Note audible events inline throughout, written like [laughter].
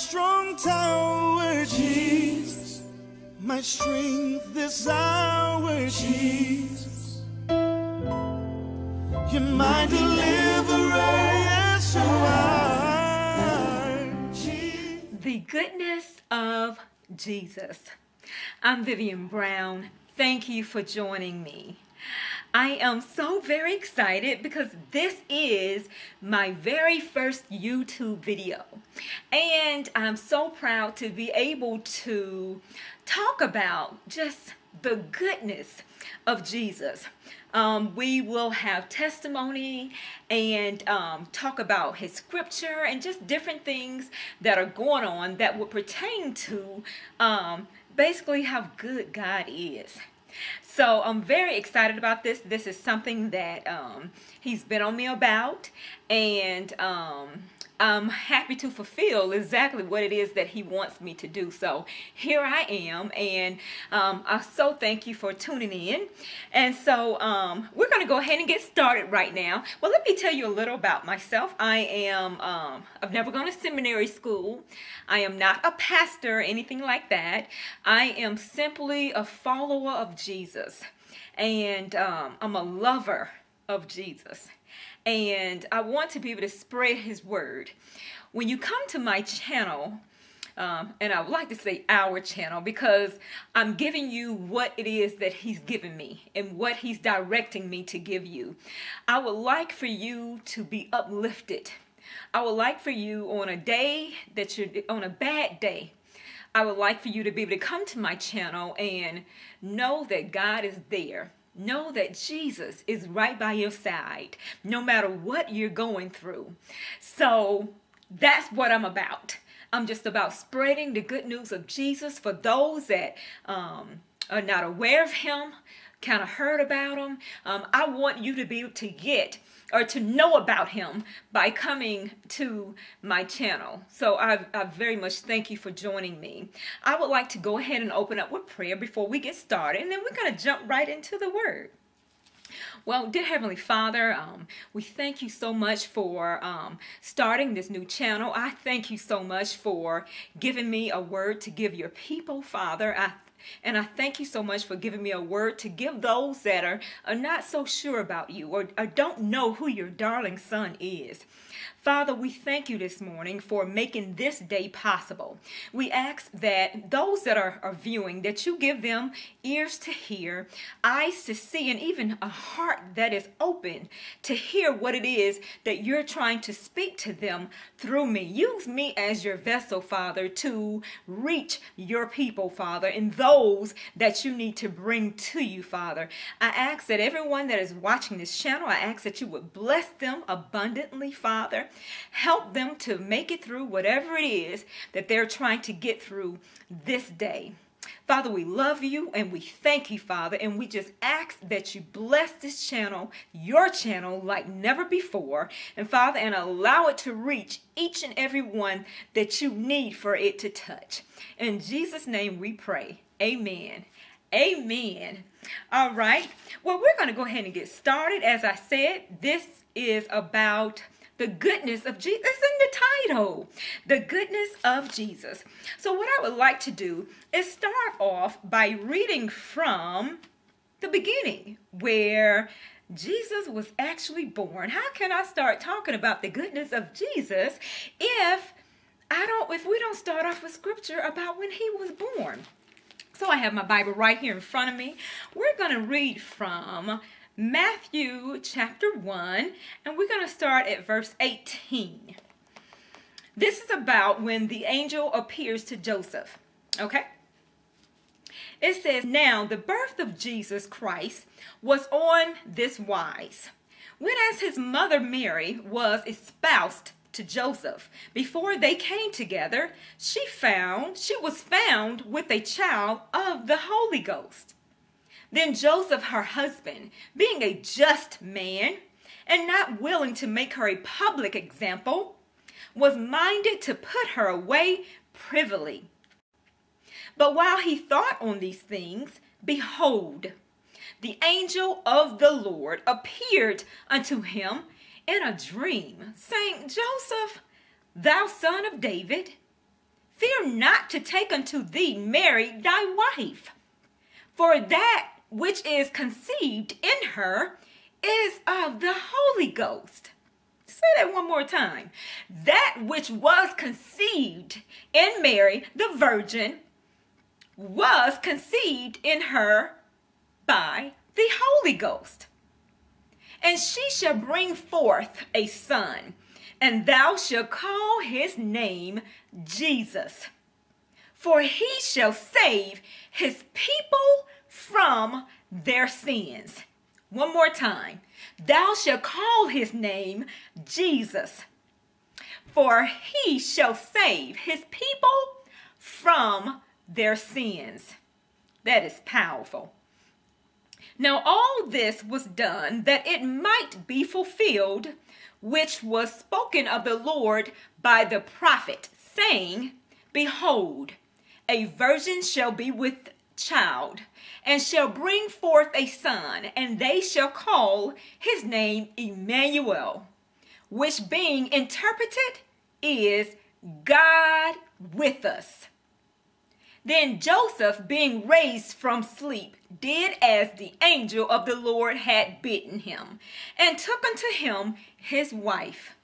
strong tower, Jesus. My strength this hour, Jesus. You're my deliverer, you are. Jesus. The goodness of Jesus. I'm Vivian Brown. Thank you for joining me. I am so very excited because this is my very first YouTube video. And I'm so proud to be able to talk about just the goodness of Jesus. Um, we will have testimony and um, talk about his scripture and just different things that are going on that will pertain to um, basically how good God is. So I'm very excited about this. This is something that um, he's been on me about, and um, I'm happy to fulfill exactly what it is that he wants me to do. So here I am, and um, I so thank you for tuning in. And so um, we're going to go ahead and get started right now. Well, let me tell you a little about myself. I am, um, I've never gone to seminary school. I am not a pastor or anything like that. I am simply a follower of Jesus, and um, I'm a lover of Jesus and I want to be able to spread his word. When you come to my channel, um, and I would like to say our channel because I'm giving you what it is that he's given me and what he's directing me to give you. I would like for you to be uplifted. I would like for you on a day that you're on a bad day. I would like for you to be able to come to my channel and know that God is there Know that Jesus is right by your side no matter what you're going through. So that's what I'm about. I'm just about spreading the good news of Jesus for those that um, are not aware of him, kind of heard about him. Um, I want you to be to get or to know about him by coming to my channel. So I, I very much thank you for joining me. I would like to go ahead and open up with prayer before we get started, and then we're going to jump right into the word. Well, dear Heavenly Father, um, we thank you so much for um, starting this new channel. I thank you so much for giving me a word to give your people, Father. I and I thank you so much for giving me a word to give those that are, are not so sure about you or, or don't know who your darling son is. Father, we thank you this morning for making this day possible. We ask that those that are, are viewing, that you give them ears to hear, eyes to see, and even a heart that is open to hear what it is that you're trying to speak to them through me. Use me as your vessel, Father, to reach your people, Father, and those that you need to bring to you, Father. I ask that everyone that is watching this channel, I ask that you would bless them abundantly, Father. Help them to make it through whatever it is that they're trying to get through this day. Father, we love you and we thank you, Father, and we just ask that you bless this channel, your channel, like never before, and Father, and allow it to reach each and every one that you need for it to touch. In Jesus' name we pray. Amen. Amen. All right. Well, we're going to go ahead and get started. As I said, this is about the goodness of Jesus. It's in the title. The goodness of Jesus. So what I would like to do is start off by reading from the beginning where Jesus was actually born. How can I start talking about the goodness of Jesus if I don't if we don't start off with scripture about when he was born? So I have my Bible right here in front of me. We're going to read from Matthew chapter 1, and we're going to start at verse 18. This is about when the angel appears to Joseph. Okay? It says, Now the birth of Jesus Christ was on this wise. When as his mother Mary was espoused to Joseph, before they came together, she found, she was found with a child of the Holy Ghost. Then Joseph, her husband, being a just man and not willing to make her a public example, was minded to put her away privily. But while he thought on these things, behold, the angel of the Lord appeared unto him in a dream, saying, Joseph, thou son of David, fear not to take unto thee Mary thy wife, for that which is conceived in her is of the Holy Ghost. Say that one more time. That which was conceived in Mary, the virgin, was conceived in her by the Holy Ghost. And she shall bring forth a son, and thou shalt call his name Jesus. For he shall save his people from their sins. One more time. Thou shalt call his name Jesus, for he shall save his people from their sins. That is powerful. Now, all this was done that it might be fulfilled, which was spoken of the Lord by the prophet, saying, Behold, a virgin shall be with child, and shall bring forth a son, and they shall call his name Emmanuel, which being interpreted is God with us. Then Joseph, being raised from sleep, did as the angel of the Lord had bidden him, and took unto him his wife,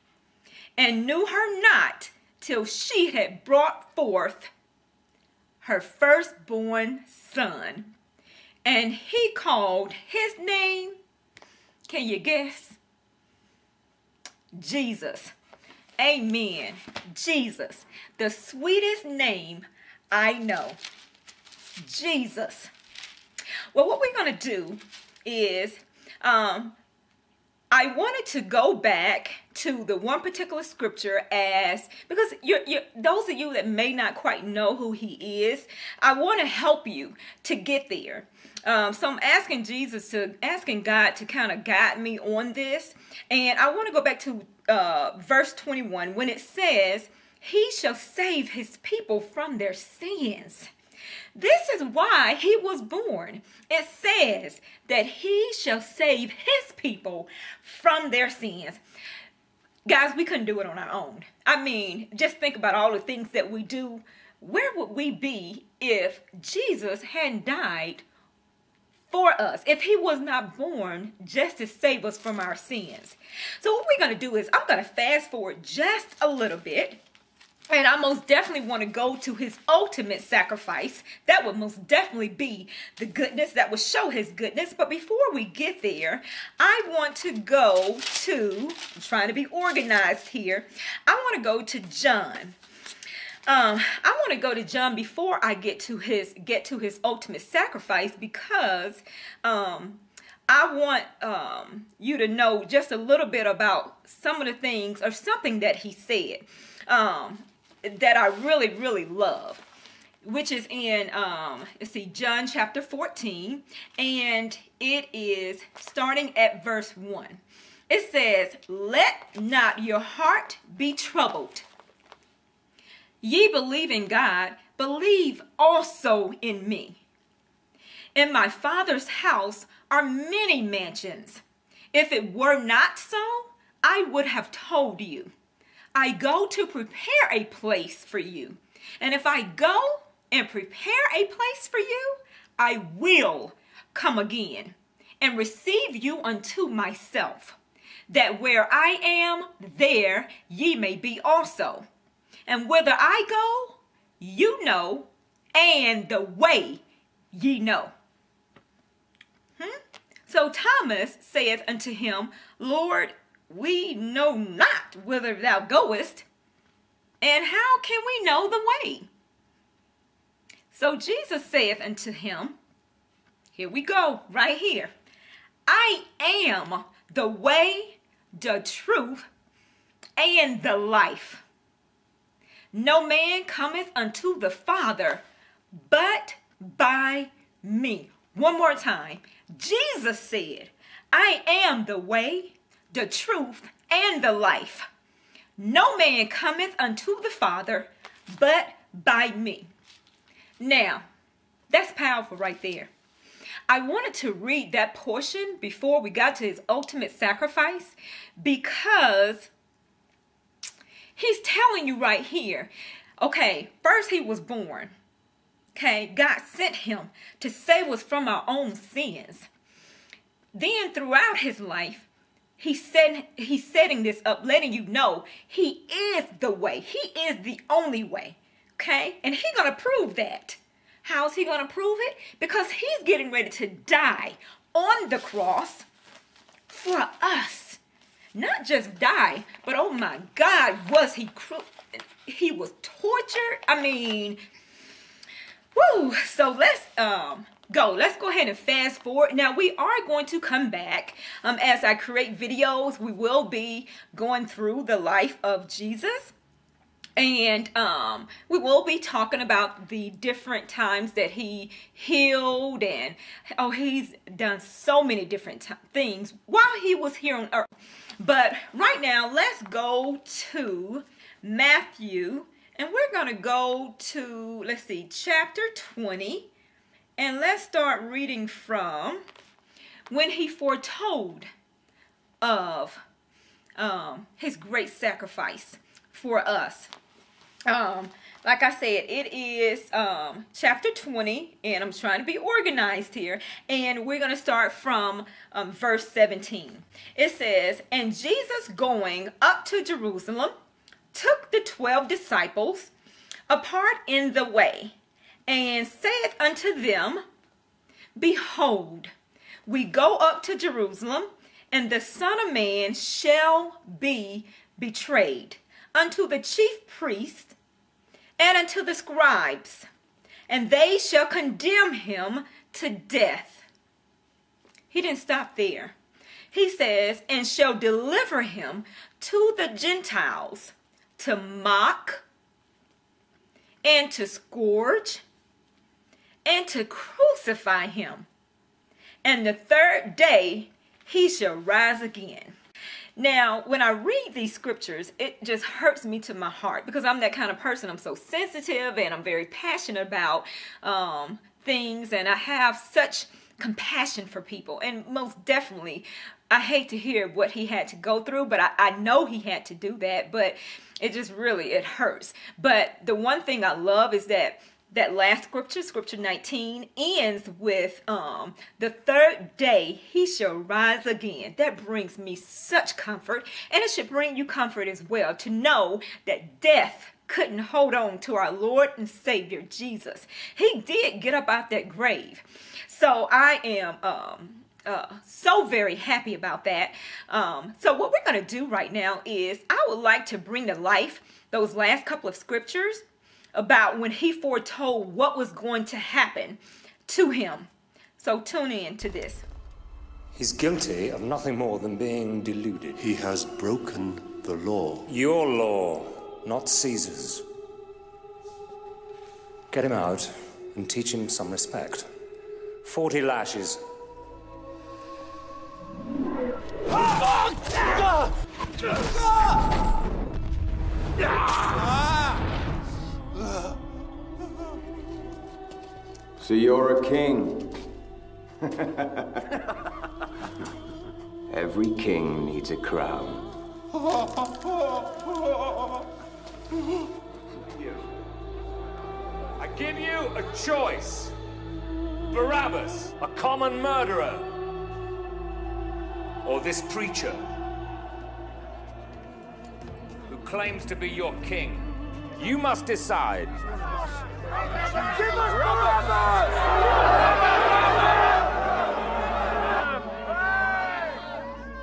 and knew her not till she had brought forth her firstborn son. And he called his name, can you guess? Jesus. Amen. Jesus, the sweetest name I know. Jesus. Well, what we're going to do is um, I wanted to go back to the one particular scripture as because you're, you're, those of you that may not quite know who he is, I want to help you to get there. Um, so I'm asking Jesus to asking God to kind of guide me on this, and I want to go back to uh, verse 21 when it says, "He shall save his people from their sins." This is why he was born. It says that he shall save his people from their sins. Guys, we couldn't do it on our own. I mean, just think about all the things that we do. Where would we be if Jesus hadn't died for us, if he was not born just to save us from our sins? So, what we're going to do is, I'm going to fast forward just a little bit and I most definitely want to go to his ultimate sacrifice. That would most definitely be the goodness that would show his goodness. But before we get there, I want to go to, I'm trying to be organized here. I want to go to John. Um, I want to go to John before I get to his get to his ultimate sacrifice because um, I want um, you to know just a little bit about some of the things or something that he said. Um, that I really, really love, which is in, um, let's see, John chapter 14, and it is starting at verse 1. It says, Let not your heart be troubled. Ye believe in God, believe also in me. In my Father's house are many mansions. If it were not so, I would have told you. I go to prepare a place for you. And if I go and prepare a place for you, I will come again and receive you unto myself, that where I am, there ye may be also. And whither I go, you know, and the way ye know. Hmm? So Thomas saith unto him, Lord, we know not whither thou goest, and how can we know the way? So Jesus saith unto him, Here we go, right here. I am the way, the truth, and the life. No man cometh unto the Father but by me. One more time. Jesus said, I am the way, the truth, and the life. No man cometh unto the Father but by me. Now, that's powerful right there. I wanted to read that portion before we got to his ultimate sacrifice because he's telling you right here Okay, first he was born. Okay, God sent him to save us from our own sins. Then throughout his life, he said he's setting this up, letting you know he is the way. He is the only way. Okay? And he's gonna prove that. How's he gonna prove it? Because he's getting ready to die on the cross for us. Not just die, but oh my God, was he cru- he was tortured? I mean, whoo. So let's um go. Let's go ahead and fast forward. Now we are going to come back um as I create videos. We will be going through the life of Jesus and um, we will be talking about the different times that he healed and oh he's done so many different things while he was here on earth but right now let's go to matthew and we're going to go to let's see chapter 20 and let's start reading from when he foretold of um, his great sacrifice for us um, like I said, it is um, chapter 20, and I'm trying to be organized here. And we're going to start from um, verse 17. It says, And Jesus going up to Jerusalem took the 12 disciples apart in the way, and saith unto them, Behold, we go up to Jerusalem, and the Son of Man shall be betrayed unto the chief priests and unto the scribes, and they shall condemn him to death. He didn't stop there. He says, and shall deliver him to the Gentiles to mock and to scourge and to crucify him. And the third day he shall rise again. Now, when I read these scriptures, it just hurts me to my heart because I'm that kind of person. I'm so sensitive and I'm very passionate about um, things, and I have such compassion for people. And most definitely, I hate to hear what he had to go through, but I, I know he had to do that. But it just really it hurts. But the one thing I love is that that last scripture, scripture 19, ends with um, the third day he shall rise again. That brings me such comfort, and it should bring you comfort as well to know that death couldn't hold on to our Lord and Savior Jesus. He did get up out that grave. So I am um, uh, so very happy about that. Um, so what we're going to do right now is I would like to bring to life those last couple of scriptures about when he foretold what was going to happen to him. So tune in to this. He's guilty of nothing more than being deluded. He has broken the law. Your law, not Caesar's. Get him out and teach him some respect. Forty lashes. So you're a king. [laughs] Every king needs a crown. I give you a choice. Barabbas, a common murderer. Or this preacher, who claims to be your king. You must decide.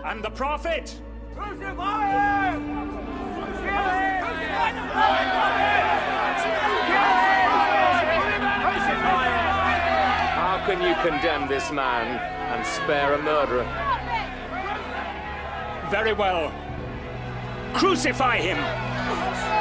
And the prophet? How can you condemn this man and spare a murderer? Very well. Crucify him!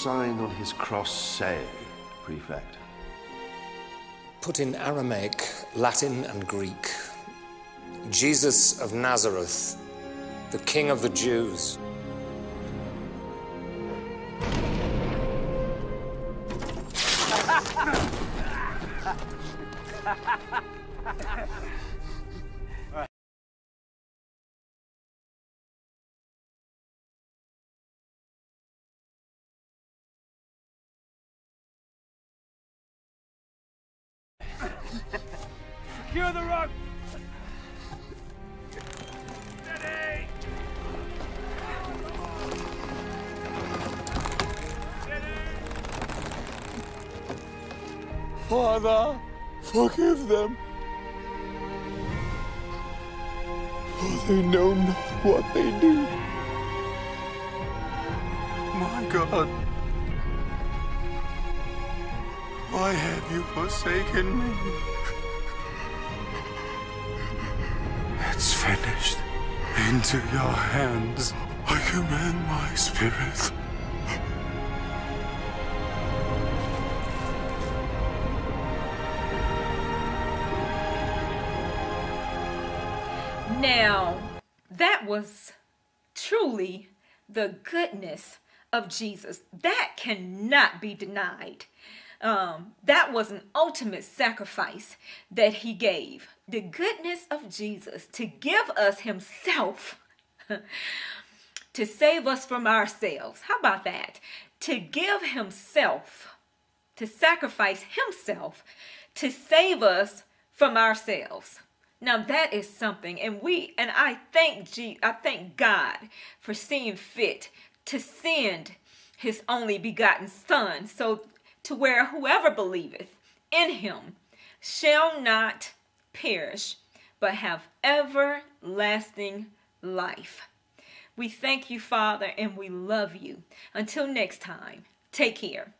Sign on his cross say, Prefect? Put in Aramaic, Latin, and Greek. Jesus of Nazareth, the King of the Jews. [laughs] Father, forgive them. For they know not what they do. My God, why have you forsaken me? It's finished. Into your hands I commend my spirit. Now, that was truly the goodness of Jesus. That cannot be denied. Um, that was an ultimate sacrifice that he gave. The goodness of Jesus to give us himself [laughs] to save us from ourselves. How about that? To give himself, to sacrifice himself to save us from ourselves. Now that is something, and we and I thank G, I thank God for seeing fit to send His only begotten Son, so to where whoever believeth in Him shall not perish, but have everlasting life. We thank you, Father, and we love you. Until next time, take care.